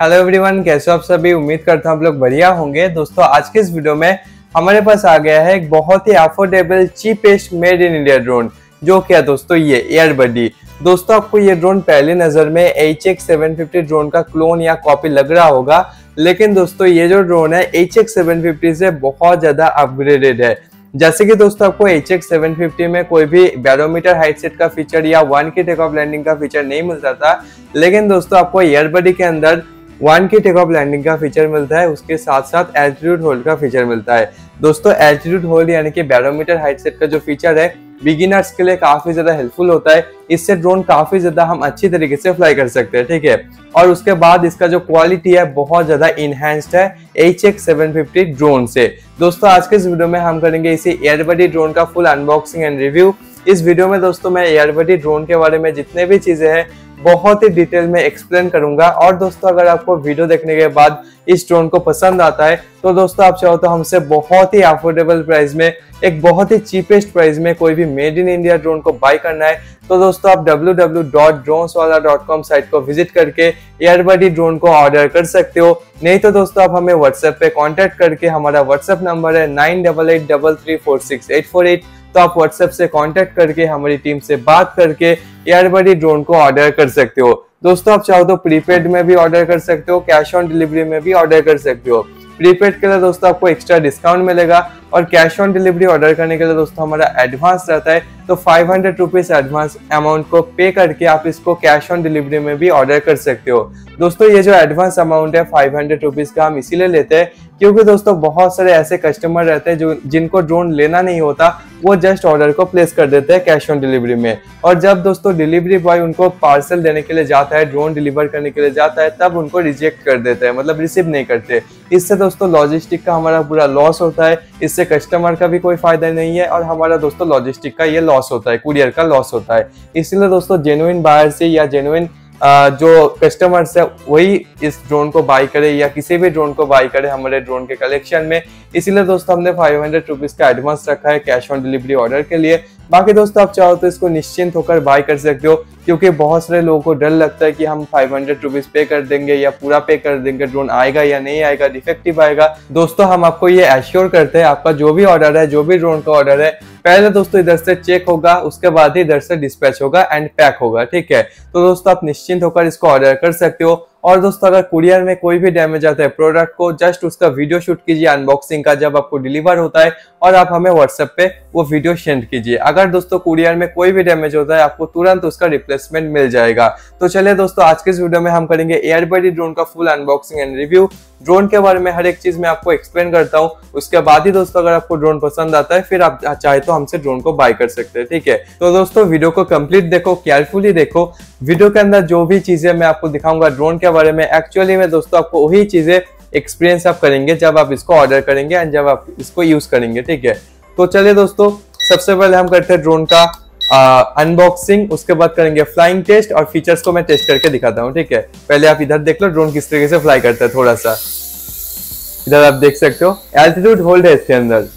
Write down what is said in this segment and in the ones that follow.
Hello everyone कैसे हो आप सभी? उम्मीद करता हूँ आप लोग बढ़िया होंगे। दोस्तों, आज के इस वीडियो में हमारे पास आ गया है एक बहुत ही affordable cheapest made in India drone जो क्या दोस्तों ये एयर बडी दोस्तों, आपको ये ड्रोन पहली नज़र में H X seven fifty drone का क्लोन या कॉपी लग रहा होगा, लेकिन दोस्तों, ये जो ड्रोन है एच एक्स सेवन फिफ्टी से बहुत ज़्यादा अपग्रेडेड है। जैसे कि दोस्तों, आपको एच एक्स सेवन फिफ्टी में कोई भी बैरोमीटर हाइट सेट का फीचर या one key take off landing का फीचर नहीं मिलता था लेकिन दोस्तों, आपको एयरबडी के अंदर one key take off landing का फीचर मिलता है, उसके साथ साथ एल्टीट्यूड होल्ड का फीचर मिलता है। दोस्तों एल्टीट्यूड होल्ड यानी कि बैरोमीटर हाइट सेट का जो फीचर है बिगिनर्स के लिए काफ़ी ज़्यादा हेल्पफुल होता है। इससे ड्रोन काफ़ी ज़्यादा हम अच्छी तरीके से फ्लाई कर सकते हैं, ठीक है? और उसके बाद इसका जो क्वालिटी है, बहुत ज़्यादा इनहेंस्ड है H X seven fifty drone से। दोस्तों, आज के इस वीडियो में हम करेंगे इसी एयरबडी ड्रोन का फुल अनबॉक्सिंग एंड रिव्यू इस वीडियो में दोस्तों, मैं एयरबडी ड्रोन के बारे में जितने भी चीज़ें हैं बहुत ही डिटेल में एक्सप्लेन करूँगा। और दोस्तों, अगर आपको वीडियो देखने के बाद इस ड्रोन को पसंद आता है तो दोस्तों, आप चाहो तो हमसे बहुत ही अफोर्डेबल प्राइस में, एक बहुत ही चीपेस्ट प्राइस में कोई भी मेड इन इंडिया ड्रोन को बाय करना है तो दोस्तों, आप www.droneswala.com साइट को विज़िट करके एयरबडी ड्रोन को ऑर्डर कर सकते हो। नहीं तो दोस्तों, आप हमें व्हाट्सएप पे कांटेक्ट करके हमारा व्हाट्सएप नंबर है nine double eight double three four six eight four eight तो आप व्हाट्सएप से कॉन्टेक्ट करके, हमारी टीम से बात करके एयरबडी ड्रोन को ऑर्डर कर सकते हो। दोस्तों, आप चाहो तो प्रीपेड में भी ऑर्डर कर सकते हो कैश ऑन डिलीवरी में भी ऑर्डर कर सकते हो। प्रीपेड के लिए दोस्तों, आपको एक्स्ट्रा डिस्काउंट मिलेगा। और कैश ऑन डिलीवरी ऑर्डर करने के लिए दोस्तों हमारा एडवांस रहता है तो five hundred rupees advance amount को पे करके आप इसको कैश ऑन डिलीवरी में भी ऑर्डर कर सकते हो। दोस्तों, ये जो एडवांस अमाउंट है फाइव हंड्रेड रुपीज़ का, हम इसीलिए लेते हैं क्योंकि दोस्तों बहुत सारे ऐसे कस्टमर रहते हैं जो, जिनको ड्रोन लेना नहीं होता, वो जस्ट ऑर्डर को प्लेस कर देते हैं कैश ऑन डिलीवरी में। और जब दोस्तों डिलीवरी बॉय उनको पार्सल देने के लिए जाता है ड्रोन डिलीवर करने के लिए जाता है, तब उनको रिजेक्ट कर देते हैं मतलब रिसीव नहीं करते। इससे दोस्तों लॉजिस्टिक का हमारा पूरा लॉस होता है, इससे कस्टमर का भी कोई फ़ायदा नहीं है और हमारा दोस्तों लॉजिस्टिक का ये लॉस होता है कुरियर का लॉस होता है। इसलिए दोस्तों जेनुइन बायर से या जेनुइन जो कस्टमर्स है, वही इस ड्रोन को बाई करे या किसी भी ड्रोन को बाई करे हमारे ड्रोन के कलेक्शन में। इसीलिए दोस्तों हमने फाइव हंड्रेड रुपीज़ का एडवांस रखा है कैश ऑन डिलीवरी ऑर्डर के लिए। बाकी दोस्तों, आप चाहो तो इसको निश्चिंत होकर बाय कर सकते हो, क्योंकि बहुत सारे लोगों को डर लगता है कि हम फाइव हंड्रेड रुपीज़ पे कर देंगे या पूरा पे कर देंगे ड्रोन आएगा या नहीं आएगा डिफेक्टिव आएगा। दोस्तों, हम आपको ये एश्योर करते हैं, आपका जो भी ऑर्डर है, जो भी ड्रोन का ऑर्डर है, पहले दोस्तों इधर से चेक होगा, उसके बाद ही इधर से डिस्पैच होगा एंड पैक होगा, ठीक है? तो दोस्तों, आप निश्चिंत होकर इसको ऑर्डर कर सकते हो। और दोस्तों, अगर कुरियर में कोई भी डैमेज आता है प्रोडक्ट को जस्ट उसका वीडियो शूट कीजिए अनबॉक्सिंग का जब आपको डिलीवर होता है और आप हमें व्हाट्सएप पे वो वीडियो सेंड कीजिए। अगर दोस्तों कुरियर में कोई भी डैमेज होता है, आपको तुरंत उसका रिप्लेसमेंट मिल जाएगा। तो चलिए दोस्तों, आज के इस वीडियो में हम करेंगे एयरबडी ड्रोन का full unboxing and review drone के बारे में हर एक चीज़ मैं आपको एक्सप्लेन करता हूँ। उसके बाद ही दोस्तों, अगर आपको ड्रोन पसंद आता है, फिर आप चाहे तो हमसे ड्रोन को बाय कर सकते हैं, ठीक है? तो दोस्तों वीडियो को कंप्लीट देखो केयरफुली देखो। वीडियो के अंदर जो भी चीज़ें मैं आपको दिखाऊँगा ड्रोन के बारे में एक्चुअली में दोस्तों आपको वही चीज़ें एक्सपीरियंस आप करेंगे जब आप इसको ऑर्डर करेंगे एंड जब आप इसको यूज़ करेंगे, ठीक है? तो चलिए दोस्तों, सबसे पहले हम करते हैं ड्रोन का अनबॉक्सिंग उसके बाद करेंगे फ्लाइंग टेस्ट और फीचर्स को मैं टेस्ट करके दिखाता हूँ, ठीक है? पहले आप इधर देख लो ड्रोन किस तरीके से फ्लाई करता है थोड़ा सा। इधर आप देख सकते हो। एल्टीट्यूड होल्ड है इसके अंदर।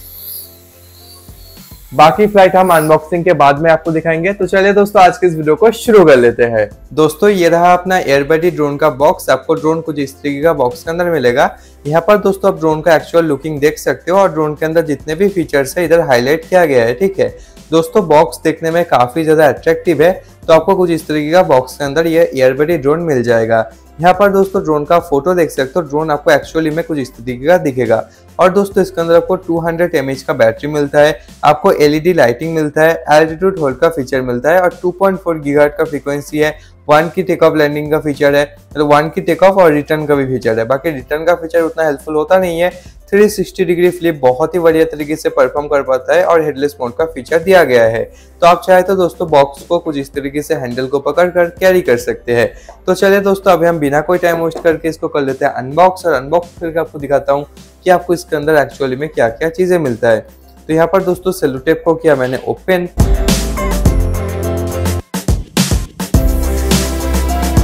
बाकी फ़्लाइट हम अनबॉक्सिंग के बाद में आपको दिखाएँगे। तो चलिए दोस्तों, आज के इस वीडियो को शुरू कर लेते हैं। दोस्तों, ये रहा अपना एयरबडी ड्रोन का बॉक्स आपको ड्रोन कुछ इस तरीके का बॉक्स के अंदर मिलेगा। यहाँ पर दोस्तों, आप ड्रोन का एक्चुअल लुकिंग देख सकते हो और ड्रोन के अंदर जितने भी फीचर्स है, इधर हाईलाइट किया गया है, ठीक है? दोस्तों बॉक्स देखने में काफ़ी ज़्यादा अट्रैक्टिव है। तो आपको कुछ इस तरीके का बॉक्स के अंदर ये एयरबडी ड्रोन मिल जाएगा। यहाँ पर दोस्तों ड्रोन का फ़ोटो देख सकते हो। ड्रोन आपको एक्चुअली में कुछ इस तरीके का दिखेगा। और दोस्तों इसके अंदर आपको 200 एमएच का बैटरी मिलता है। आपको एलईडी लाइटिंग मिलता है। एल्टीट्यूड होल्ड का फीचर मिलता है। और 2.4 गीगाहर्ट्ज का फ्रीक्वेंसी है। One key take off landing का फीचर है। तो वन की टेक ऑफ़ और रिटर्न का भी फीचर है। बाकी रिटर्न का फीचर उतना हेल्पफुल होता नहीं है। 360 डिग्री फ्लिप बहुत ही बढ़िया तरीके से परफॉर्म कर पाता है और हेडलेस मोड का फीचर दिया गया है। तो आप चाहे तो दोस्तों बॉक्स को कुछ इस तरीके से हैंडल को पकड़ कर कैरी कर सकते हैं। तो चलिए दोस्तों, अभी हम बिना कोई टाइम वेस्ट करके इसको कर लेते हैं अनबॉक्स और अनबॉक्स करके आपको दिखाता हूँ कि आपको इसके अंदर एक्चुअली में क्या क्या चीज़ें मिलता है। तो यहाँ पर दोस्तों सेलोटेप को किया मैंने ओपन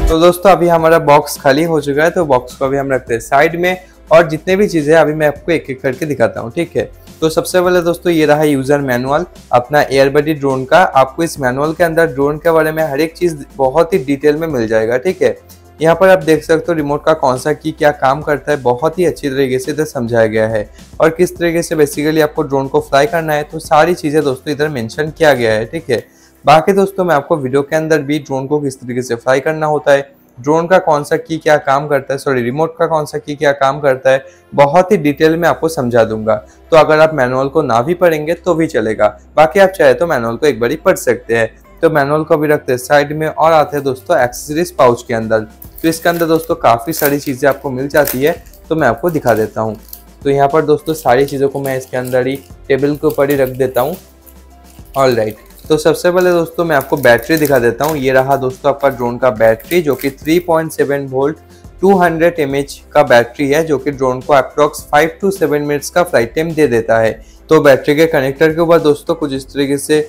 तो दोस्तों, अभी हमारा बॉक्स खाली हो चुका है तो बॉक्स को अभी हम रखते हैं साइड में। और जितने भी चीज़ें अभी मैं आपको एक एक करके दिखाता हूँ, ठीक है? तो सबसे पहले दोस्तों, ये रहा यूज़र मैनुअल अपना एयरबडी ड्रोन का। आपको इस मैनुअल के अंदर ड्रोन के बारे में हर एक चीज़ बहुत ही डिटेल में मिल जाएगा, ठीक है? यहाँ पर आप देख सकते हो रिमोट का कौन सा की क्या काम करता है, बहुत ही अच्छी तरीके से इधर समझाया गया है। और किस तरीके से बेसिकली आपको ड्रोन को फ्लाई करना है तो सारी चीज़ें दोस्तों इधर मेंशन किया गया है, ठीक है? बाकी दोस्तों, मैं आपको वीडियो के अंदर भी ड्रोन को किस तरीके से फ्लाई करना होता है ड्रोन का कौन सा की क्या काम करता है सॉरी रिमोट का कौन सा की क्या काम करता है, बहुत ही डिटेल में आपको समझा दूँगा। तो अगर आप मैनुअल को ना भी पढ़ेंगे तो भी चलेगा। बाकी आप चाहे तो मैनुअल को एक बार पढ़ सकते हैं। तो मैनुअल को भी रखते हैं साइड में और आते हैं दोस्तों एक्सेसरीज पाउच के अंदर। तो इसके अंदर दोस्तों काफ़ी सारी चीज़ें आपको मिल जाती है तो मैं आपको दिखा देता हूँ। तो यहाँ पर दोस्तों सारी चीज़ों को मैं इसके अंदर ही टेबल के ऊपर ही रख देता हूँ। ऑल राइट तो सबसे पहले दोस्तों मैं आपको बैटरी दिखा देता हूँ। ये रहा दोस्तों आपका ड्रोन का बैटरी, जो कि 3.7 वोल्ट 200 हंड्रेड का बैटरी है, जो कि ड्रोन को अप्रोक्स 5 टू 7 मिनट्स का फ़्लाइट टाइम दे देता है। तो बैटरी के कनेक्टर के ऊपर दोस्तों कुछ इस तरीके से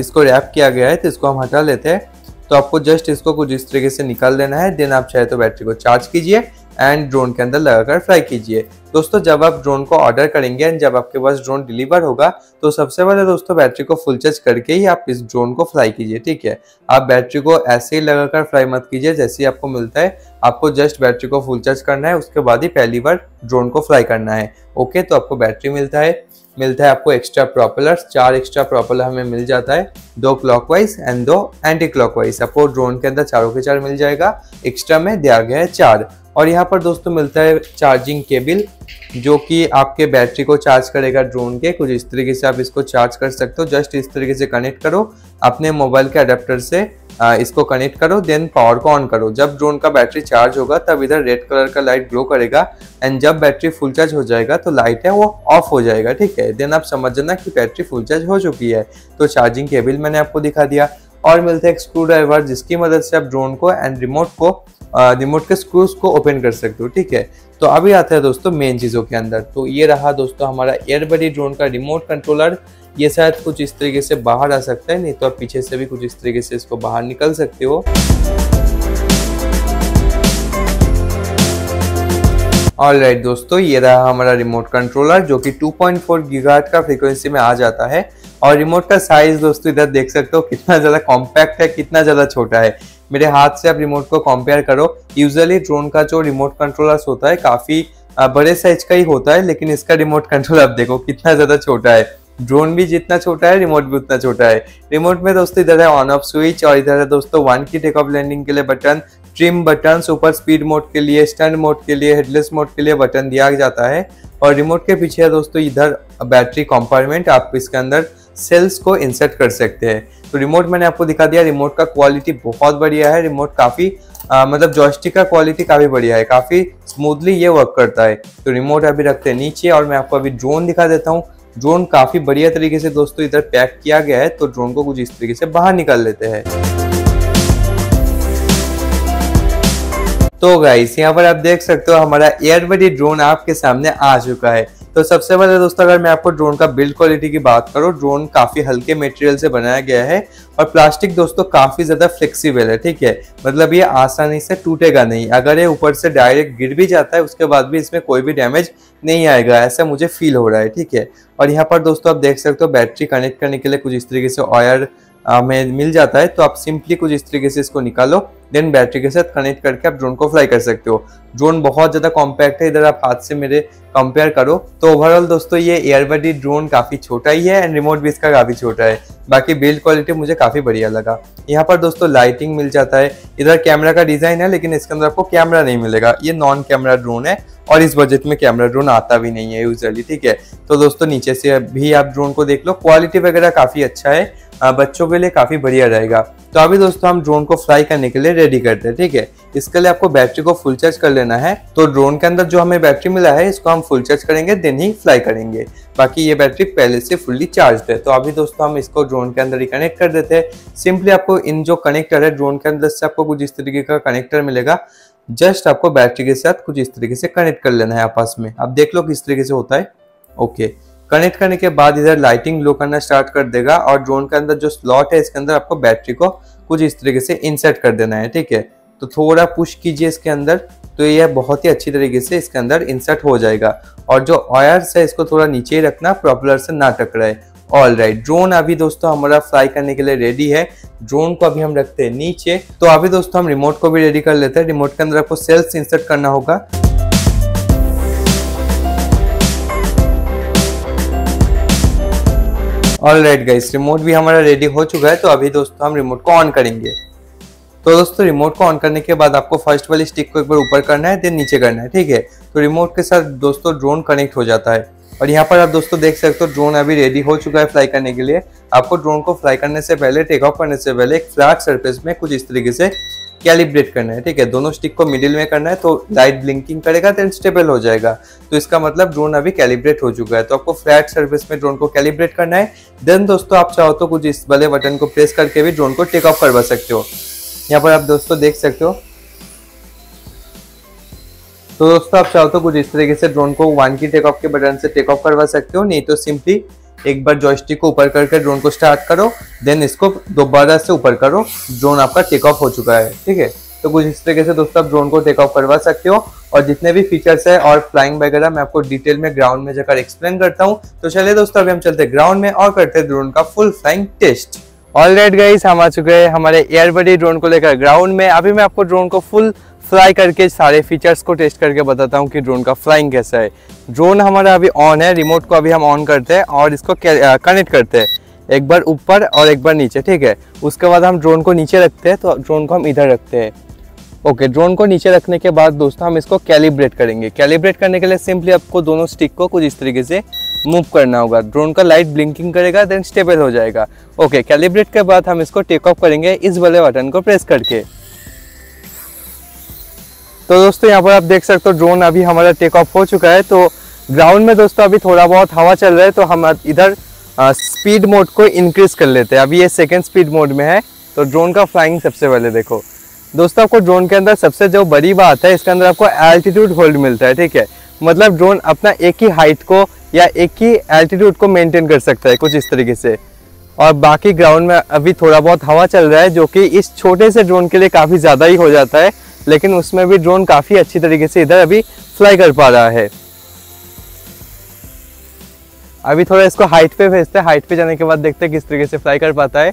इसको रैप किया गया है तो इसको हम हटा लेते हैं। तो आपको जस्ट इसको कुछ इस तरीके से निकाल देना है। देन आप चाहे तो बैटरी को चार्ज कीजिए। एंड ड्रोन के अंदर लगाकर फ्लाई कीजिए। दोस्तों, जब आप ड्रोन को ऑर्डर करेंगे एंड जब आपके पास ड्रोन डिलीवर होगा तो सबसे पहले दोस्तों बैटरी को फुल चार्ज करके ही आप इस ड्रोन को फ्लाई कीजिए, ठीक है? आप बैटरी को ऐसे ही लगाकर फ्लाई मत कीजिए जैसे ही आपको मिलता है। आपको जस्ट बैटरी को फुल चार्ज करना है, उसके बाद ही पहली बार ड्रोन को फ्लाई करना है। ओके तो आपको बैटरी मिलता है। मिलता है आपको एक्स्ट्रा प्रोपेलर्स चार एक्स्ट्रा प्रोपेलर हमें मिल जाता है। दो क्लॉकवाइज एंड दो एंटी क्लॉकवाइज आपको ड्रोन के अंदर चारों के चार मिल जाएगा। एक्स्ट्रा में दिया गया है चार। और यहाँ पर दोस्तों मिलता है चार्जिंग केबल जो कि आपके बैटरी को चार्ज करेगा ड्रोन के। कुछ इस तरीके से आप इसको चार्ज कर सकते हो। जस्ट इस तरीके से कनेक्ट करो, अपने मोबाइल के अडेप्टर से इसको कनेक्ट करो देन पावर को ऑन करो। जब ड्रोन का बैटरी चार्ज होगा, तब इधर रेड कलर का लाइट ग्लो करेगा एंड जब बैटरी फुल चार्ज हो जाएगा तो लाइट है, वो ऑफ़ हो जाएगा, ठीक है? देन आप समझ जाना कि बैटरी फुल चार्ज हो चुकी है। तो चार्जिंग केबल मैंने आपको दिखा दिया। और मिलता है एक स्क्रू ड्राइवर जिसकी मदद से आप ड्रोन को एंड रिमोट को रिमोट के स्क्रूज को ओपन कर सकते हो, ठीक है? तो अभी आता है दोस्तों मेन चीज़ों के अंदर। तो ये रहा दोस्तों हमारा एयरबडी ड्रोन का रिमोट कंट्रोलर ये शायद कुछ इस तरीके से बाहर आ सकता है, नहीं तो आप पीछे से भी कुछ इस तरीके से इसको बाहर निकल सकते हो। ऑल राइट दोस्तों, ये रहा हमारा रिमोट कंट्रोलर जो कि 2.4 पॉइंट का फ्रीक्वेंसी में आ जाता है। और रिमोट का साइज़ दोस्तों इधर देख सकते हो कितना ज़्यादा कॉम्पैक्ट है, कितना ज़्यादा छोटा है। मेरे हाथ से आप रिमोट को कंपेयर करो। यूजुअली ड्रोन का जो रिमोट कंट्रोलर होता है, काफ़ी बड़े साइज़ का ही होता है, लेकिन इसका रिमोट कंट्रोल आप देखो कितना ज़्यादा छोटा है। ड्रोन भी जितना छोटा है रिमोट भी उतना छोटा है। रिमोट में दोस्तों इधर है ऑन ऑफ़ स्विच और इधर है दोस्तों वन की टेक ऑफ़ लैंडिंग के लिए button trim button super speed mode के लिए स्टैंड मोड के लिए हेडलेस मोड के लिए बटन दिया जाता है। और रिमोट के पीछे है दोस्तों इधर बैटरी कंपार्टमेंट आप इसके अंदर सेल्स को इंसर्ट कर सकते हैं। तो रिमोट मैंने आपको दिखा दिया रिमोट का क्वालिटी बहुत बढ़िया है रिमोट काफ़ी मतलब जॉस्टिक का क्वालिटी काफ़ी बढ़िया है, काफ़ी स्मूथली ये वर्क करता है। तो रिमोट अभी रखते हैं नीचे और मैं आपको अभी ड्रोन दिखा देता हूँ। ड्रोन काफ़ी बढ़िया तरीके से दोस्तों इधर पैक किया गया है तो ड्रोन को कुछ इस तरीके से बाहर निकाल लेते हैं। तो गाइस यहाँ पर आप देख सकते हो हमारा एयरबडी ड्रोन आपके सामने आ चुका है। तो सबसे पहले दोस्तों, अगर मैं आपको ड्रोन का बिल्ड क्वालिटी की बात करूँ ड्रोन काफ़ी हल्के मटेरियल से बनाया गया है और प्लास्टिक दोस्तों काफ़ी ज़्यादा फ्लेक्सिबल है, ठीक है? मतलब ये आसानी से टूटेगा नहीं। अगर ये ऊपर से डायरेक्ट गिर भी जाता है, उसके बाद भी इसमें कोई भी डैमेज नहीं आएगा, ऐसा मुझे फील हो रहा है, ठीक है? और यहाँ पर दोस्तों आप देख सकते हो बैटरी कनेक्ट करने के लिए कुछ इस तरीके से ऑयर में मिल जाता है तो आप सिंपली कुछ इस तरीके से इसको निकालो देन बैटरी के साथ कनेक्ट करके आप ड्रोन को फ्लाई कर सकते हो। ड्रोन बहुत ज़्यादा कॉम्पैक्ट है, इधर आप हाथ से मेरे कंपेयर करो तो ओवरऑल दोस्तों ये एयरबडी ड्रोन काफ़ी छोटा ही है एंड रिमोट भी इसका काफ़ी छोटा है। बाकी बिल्ड क्वालिटी मुझे काफ़ी बढ़िया लगा। यहाँ पर दोस्तों लाइटिंग मिल जाता है। इधर कैमरा का डिज़ाइन है, लेकिन इसके अंदर आपको कैमरा नहीं मिलेगा। ये नॉन कैमरा ड्रोन है, और इस बजट में कैमरा ड्रोन आता भी नहीं है यूजली ठीक है? तो दोस्तों नीचे से भी आप ड्रोन को देख लो। क्वालिटी वगैरह काफ़ी अच्छा है। बच्चों के लिए काफ़ी बढ़िया रहेगा। तो अभी दोस्तों हम ड्रोन को फ्लाई करने के लिए रेडी करते हैं, ठीक है? इसके लिए आपको बैटरी को फुल चार्ज कर लेना है। तो ड्रोन के अंदर जो हमें बैटरी मिला है, इसको हम फुल चार्ज करेंगे, देन ही फ्लाई करेंगे। बाकी ये बैटरी पहले से फुल्ली चार्ज है। तो अभी दोस्तों हम इसको ड्रोन के अंदर ही कनेक्ट कर देते हैं। सिंपली आपको इन जो कनेक्टर है ड्रोन के अंदर से आपको कुछ इस तरीके का कनेक्टर मिलेगा। जस्ट आपको बैटरी के साथ कुछ इस तरीके से कनेक्ट कर लेना है आपस में। आप देख लो किस तरीके से होता है। ओके कनेक्ट करने के बाद इधर लाइटिंग ग्लो करना स्टार्ट कर देगा और ड्रोन के अंदर जो स्लॉट है, इसके अंदर आपको बैटरी को कुछ इस तरीके से इंसर्ट कर देना है, ठीक है? तो थोड़ा पुश कीजिए इसके अंदर तो यह बहुत ही अच्छी तरीके से इसके अंदर इंसर्ट हो जाएगा। और जो ऑयर्स है, इसको थोड़ा नीचे ही रखना प्रॉपलर से ना टकराए। ऑल राइट ड्रोन अभी दोस्तों हमारा फ्लाई करने के लिए रेडी है। ड्रोन को अभी हम रखते हैं नीचे। तो अभी दोस्तों हम रिमोट को भी रेडी कर लेते हैं। रिमोट के अंदर आपको सेल्स इंसर्ट करना होगा। ऑल राइट गाइस रिमोट भी हमारा रेडी हो चुका है तो अभी दोस्तों हम रिमोट को ऑन करेंगे। तो दोस्तों रिमोट को ऑन करने के बाद आपको फ़र्स्ट वाली स्टिक को एक बार ऊपर करना है देन नीचे करना है, ठीक है? तो रिमोट के साथ दोस्तों ड्रोन कनेक्ट हो जाता है। और यहाँ पर आप दोस्तों देख सकते हो ड्रोन अभी रेडी हो चुका है फ्लाई करने के लिए। आपको ड्रोन को फ्लाई करने से पहले टेक ऑफ़ करने से पहले एक फ्लैट सरफेस में कुछ इस तरीके से कैलिब्रेट करना है, ठीक है? दोनों स्टिक को मिडिल में करना है तो लाइट ब्लिंकिंग करेगा देन स्टेबल हो जाएगा। तो इसका मतलब ड्रोन अभी कैलिब्रेट हो चुका है। तो आपको फ्लैट सर्विस में ड्रोन को कैलिब्रेट करना है। देन दोस्तों, आप चाहो तो कुछ इस वाले बटन को प्रेस करके भी ड्रोन को टेक ऑफ़ करवा सकते हो। यहाँ पर आप दोस्तों देख सकते हो। तो दोस्तों, आप चाहो तो कुछ इस तरीके से ड्रोन को वन की टेक ऑफ़ के बटन से टेक ऑफ़ करवा सकते हो, नहीं तो सिंपली एक बार जॉयस्टिक को ऊपर करके ड्रोन को स्टार्ट करो देन इसको दोबारा से ऊपर करो ड्रोन आपका टेक ऑफ़ हो चुका है, ठीक है? तो कुछ इस तरीके से दोस्तों आप ड्रोन को टेक ऑफ़ करवा सकते हो, और जितने भी फीचर्स है और फ्लाइंग वगैरह मैं आपको डिटेल में ग्राउंड में जाकर एक्सप्लेन करता हूँ। तो चलिए दोस्तों, अभी हम चलते हैं ग्राउंड में और करते हैं ड्रोन का full flying test all right guys हम आ चुके हैं हमारे एयरबडी ड्रोन को लेकर ग्राउंड में। अभी मैं आपको ड्रोन को फुल फ्लाई करके, सारे फीचर्स को टेस्ट करके बताता हूँ कि ड्रोन का फ्लाइंग कैसा है। ड्रोन हमारा अभी ऑन है रिमोट को अभी हम ऑन करते हैं और इसको कनेक्ट करते हैं। एक बार ऊपर और एक बार नीचे, ठीक है? उसके बाद हम ड्रोन को नीचे रखते हैं तो ड्रोन को हम इधर रखते हैं। ओके ड्रोन को नीचे रखने के बाद दोस्तों हम इसको कैलिब्रेट करेंगे। कैलिब्रेट करने के लिए सिंपली आपको दोनों स्टिक को कुछ इस तरीके से मूव करना होगा। ड्रोन का लाइट ब्लिंकिंग करेगा देन स्टेबल हो जाएगा। ओके कैलिब्रेट के बाद हम इसको टेक ऑफ़ करेंगे, इस वाले बटन को प्रेस करके। तो दोस्तों, यहाँ पर आप देख सकते हो ड्रोन अभी हमारा टेक ऑफ़ हो चुका है। तो ग्राउंड में दोस्तों, अभी थोड़ा बहुत हवा चल रहा है तो हम इधर स्पीड मोड को इंक्रीज कर लेते हैं। अभी ये सेकेंड स्पीड मोड में है तो ड्रोन का फ्लाइंग सबसे पहले देखो। दोस्तों, आपको ड्रोन के अंदर सबसे जो बड़ी बात है, इसके अंदर आपको एल्टीट्यूड होल्ड मिलता है, ठीक है? मतलब ड्रोन अपना एक ही हाइट को या एक ही एल्टीट्यूड को मेंटेन कर सकता है, कुछ इस तरीके से। और बाकी ग्राउंड में अभी थोड़ा बहुत हवा चल रहा है, जो कि इस छोटे से ड्रोन के लिए काफ़ी ज़्यादा ही हो जाता है। लेकिन उसमें भी ड्रोन काफ़ी अच्छी तरीके से इधर अभी फ्लाई कर पा रहा है। अभी थोड़ा इसको हाइट पे भेजते हैं। हाइट पे जाने के बाद देखते हैं किस तरीके से फ्लाई कर पाता है।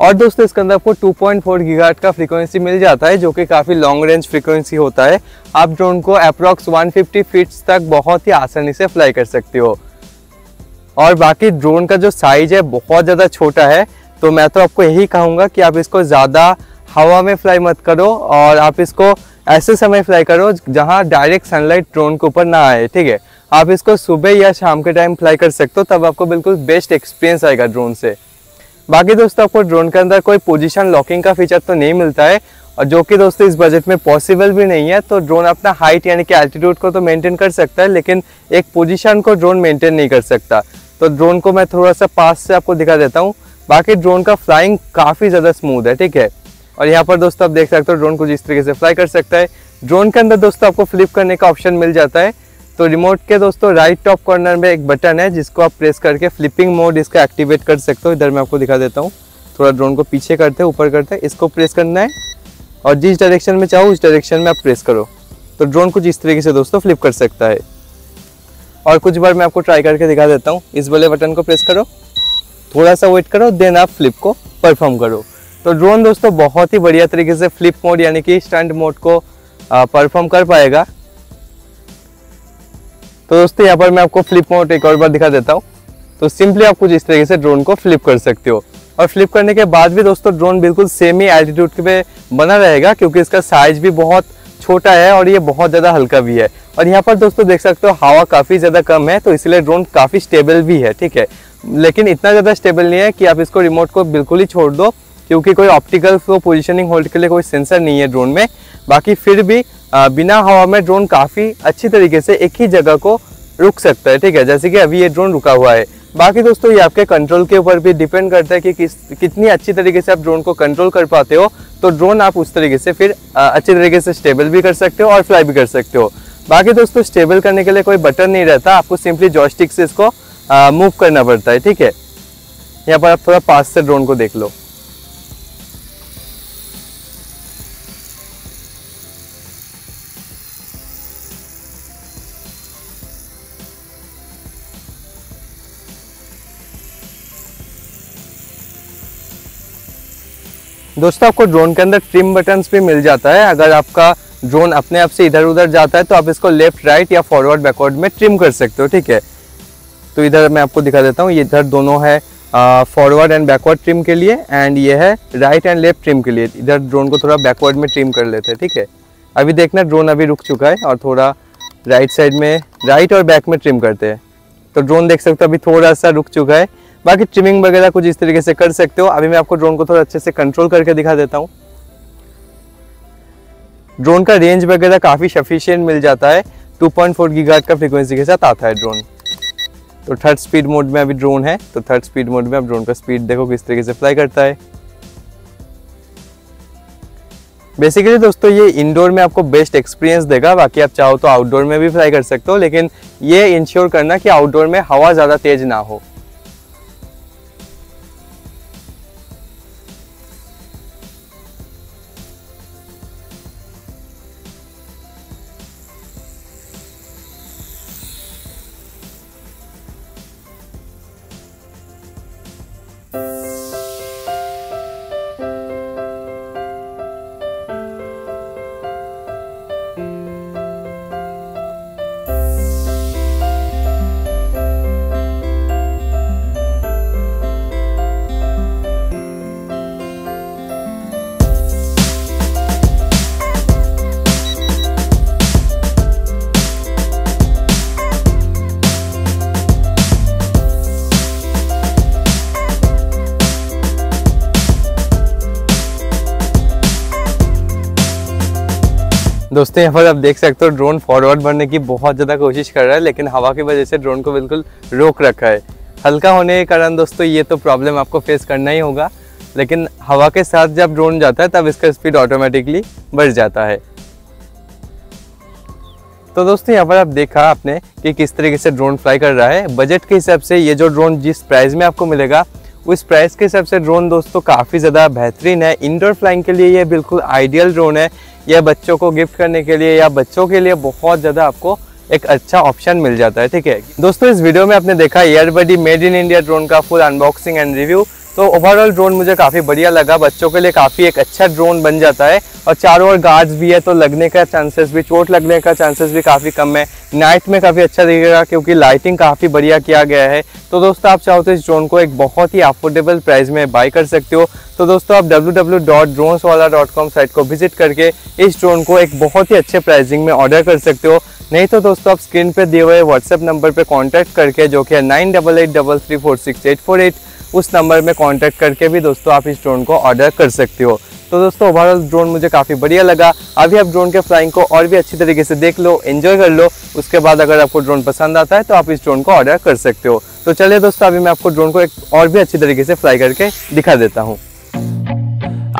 और दोस्तों, इसके अंदर आपको 2.4 पॉइंट का फ्रीक्वेंसी मिल जाता है, जो कि काफ़ी लॉन्ग रेंज फ्रीक्वेंसी होता है। आप ड्रोन को अप्रोक्स 150 फीट्स तक बहुत ही आसानी से फ्लाई कर सकते हो। और बाकी ड्रोन का जो साइज़ है, बहुत ज़्यादा छोटा है। तो मैं तो आपको यही कहूँगा कि आप इसको ज़्यादा हवा में फ्लाई मत करो और आप इसको ऐसे समय फ्लाई करो जहाँ डायरेक्ट सनलाइट ड्रोन के ऊपर ना आए, ठीक है? आप इसको सुबह या शाम के टाइम फ्लाई कर सकते हो, तब आपको बिल्कुल बेस्ट एक्सपीरियंस आएगा ड्रोन से। बाकी दोस्तों, आपको ड्रोन के अंदर कोई पोजीशन लॉकिंग का फीचर तो नहीं मिलता है और जो कि दोस्तों इस बजट में पॉसिबल भी नहीं है तो ड्रोन अपना हाइट यानी कि एल्टीट्यूड को तो मेंटेन कर सकता है, लेकिन एक पोजीशन को ड्रोन मेंटेन नहीं कर सकता। तो ड्रोन को मैं थोड़ा सा पास से आपको दिखा देता हूँ। बाकी ड्रोन का फ्लाइंग काफ़ी ज़्यादा स्मूथ है, ठीक है? और यहाँ पर दोस्तों आप देख सकते हो ड्रोन कुछ इस तरीके से फ्लाई कर सकता है। ड्रोन के अंदर दोस्तों आपको फ्लिप करने का ऑप्शन मिल जाता है। तो रिमोट के दोस्तों राइट टॉप कॉर्नर में एक बटन है, जिसको आप प्रेस करके फ्लिपिंग मोड इसका एक्टिवेट कर सकते हो। इधर मैं आपको दिखा देता हूँ। थोड़ा ड्रोन को पीछे करते हैं, ऊपर करते हैं, इसको प्रेस करना है। और जिस डायरेक्शन में चाहो, उस डायरेक्शन में आप प्रेस करो। तो ड्रोन कुछ इस तरीके से दोस्तों फ्लिप कर सकता है। और कुछ बार मैं आपको ट्राई करके दिखा देता हूँ। इस वाले बटन को प्रेस करो। थोड़ा सा वेट करो देन आप फ्लिप को परफॉर्म करो। तो ड्रोन दोस्तों बहुत ही बढ़िया तरीके से फ्लिप मोड यानी कि स्टंट मोड को परफॉर्म कर पाएगा। तो दोस्तों यहाँ पर मैं आपको फ्लिप मोड एक और बार दिखा देता हूँ। तो सिंपली आप कुछ इस तरीके से ड्रोन को फ्लिप कर सकते हो। और फ्लिप करने के बाद भी दोस्तों ड्रोन बिल्कुल सेम ही एल्टीट्यूड पे बना रहेगा क्योंकि इसका साइज़ भी बहुत छोटा है और ये बहुत ज़्यादा हल्का भी है। और यहाँ पर दोस्तों देख सकते हो हवा काफ़ी ज़्यादा कम है तो इसलिए ड्रोन काफ़ी स्टेबल भी है, ठीक है। लेकिन इतना ज़्यादा स्टेबल नहीं है कि आप इसको रिमोट को बिल्कुल ही छोड़ दो। क्योंकि कोई ऑप्टिकल फ्लो पोजिशनिंग होल्ड के लिए कोई सेंसर नहीं है ड्रोन में। बाकी फिर भी बिना हवा में ड्रोन काफ़ी अच्छी तरीके से एक ही जगह को रुक सकता है, ठीक है? जैसे कि अभी ये ड्रोन रुका हुआ है। बाकी दोस्तों, ये आपके कंट्रोल के ऊपर भी डिपेंड करता है कि किस, कितनी अच्छी तरीके से आप ड्रोन को कंट्रोल कर पाते हो। तो ड्रोन आप उस तरीके से फिर अच्छी तरीके से स्टेबल भी कर सकते हो और फ्लाई भी कर सकते हो। बाकी दोस्तों स्टेबल करने के लिए कोई बटन नहीं रहता। आपको सिंपली जॉयस्टिक से इसको मूव करना पड़ता है, ठीक है? यहाँ पर आप थोड़ा पास से ड्रोन को देख लो। दोस्तों, आपको ड्रोन के अंदर ट्रिम बटन्स भी मिल जाता है। अगर आपका ड्रोन अपने आप से इधर उधर जाता है तो आप इसको लेफ़्ट राइट या फॉरवर्ड बैकवर्ड में ट्रिम कर सकते हो, ठीक है? तो इधर मैं आपको दिखा देता हूँ इधर दोनों है फॉरवर्ड एंड बैकवर्ड ट्रिम के लिए एंड ये है राइट एंड लेफ़्ट ट्रिम के लिए। इधर ड्रोन को थोड़ा बैकवर्ड में ट्रिम कर लेते हैं, ठीक है? अभी देखना ड्रोन अभी रुक चुका है और थोड़ा राइट साइड में राइट और बैक में ट्रिम करते हैं। तो ड्रोन देख सकते हो, अभी थोड़ा सा रुक चुका है। बाकी ट्रिमिंग वगैरह कुछ इस तरीके से कर सकते हो। अभी मैं आपको ड्रोन को थोड़ा अच्छे से कंट्रोल करके दिखा देता हूँ। ड्रोन का रेंज वगैरह काफ़ी सफिशियंट मिल जाता है। 2.4 पॉइंट का फ्रीक्वेंसी के साथ आता है ड्रोन तो थर्ड स्पीड मोड में अभी ड्रोन है तो थर्ड स्पीड मोड में अब ड्रोन का स्पीड देखो किस तरीके से फ्लाई करता है। बेसिकली दोस्तों, ये इंडोर में आपको बेस्ट एक्सपीरियंस देगा। बाकी आप चाहो तो आउटडोर में भी फ्लाई कर सकते हो, लेकिन ये इंश्योर करना कि आउटडोर में हवा ज़्यादा तेज ना हो। दोस्तों, यहाँ पर आप देख सकते हो ड्रोन फॉरवर्ड बढ़ने की बहुत ज़्यादा कोशिश कर रहा है, लेकिन हवा की वजह से ड्रोन को बिल्कुल रोक रखा है। हल्का होने के कारण दोस्तों, ये तो प्रॉब्लम आपको फेस करना ही होगा, लेकिन हवा के साथ जब ड्रोन जाता है, तब इसका स्पीड ऑटोमेटिकली बढ़ जाता है। तो दोस्तों, यहाँ पर आप देखा आपने कि किस तरीके से ड्रोन फ्लाई कर रहा है। बजट के हिसाब से ये जो ड्रोन जिस प्राइस में आपको मिलेगा उस प्राइस के हिसाब से ड्रोन दोस्तों काफ़ी ज़्यादा बेहतरीन है। इंडोर फ्लाइंग के लिए ये बिल्कुल आइडियल ड्रोन है। यह बच्चों को गिफ्ट करने के लिए या बच्चों के लिए बहुत ज़्यादा आपको एक अच्छा ऑप्शन मिल जाता है, ठीक है? दोस्तों, इस वीडियो में आपने देखा Airbuddy made in India drone का फुल अनबॉक्सिंग एंड रिव्यू तो ओवरऑल ड्रोन मुझे काफ़ी बढ़िया लगा। बच्चों के लिए काफ़ी एक अच्छा ड्रोन बन जाता है। और चारों ओर गार्ड्स भी है तो लगने का चांसेस भी, चोट लगने का चांसेस भी काफ़ी कम है। नाइट में काफ़ी अच्छा दिखेगा क्योंकि लाइटिंग काफ़ी बढ़िया किया गया है। तो दोस्तों, आप चाहो तो इस ड्रोन को एक बहुत ही अफोर्डेबल प्राइस में बाई कर सकते हो। तो दोस्तों, आप www.droneswala.com साइट को विज़िट करके इस ड्रोन को एक बहुत ही अच्छे प्राइसिंग में ऑर्डर कर सकते हो। नहीं तो दोस्तों, आप स्क्रीन पर दिए हुए व्हाट्सएप नंबर पर कॉन्टैक्ट करके, जो कि nine double eight double three four six eight four eight उस नंबर में कॉन्टैक्ट करके भी दोस्तों आप इस ड्रोन को ऑर्डर कर सकते हो। तो दोस्तों ओवरऑल ड्रोन मुझे काफ़ी बढ़िया लगा। अभी आप ड्रोन के फ्लाइंग को और भी अच्छी तरीके से देख लो एंजॉय कर लो। उसके बाद अगर आपको ड्रोन पसंद आता है तो आप इस ड्रोन को ऑर्डर कर सकते हो। तो चलिए दोस्तों, अभी मैं आपको ड्रोन को एक और भी अच्छी तरीके से फ्लाई करके दिखा देता हूँ।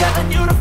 telling you to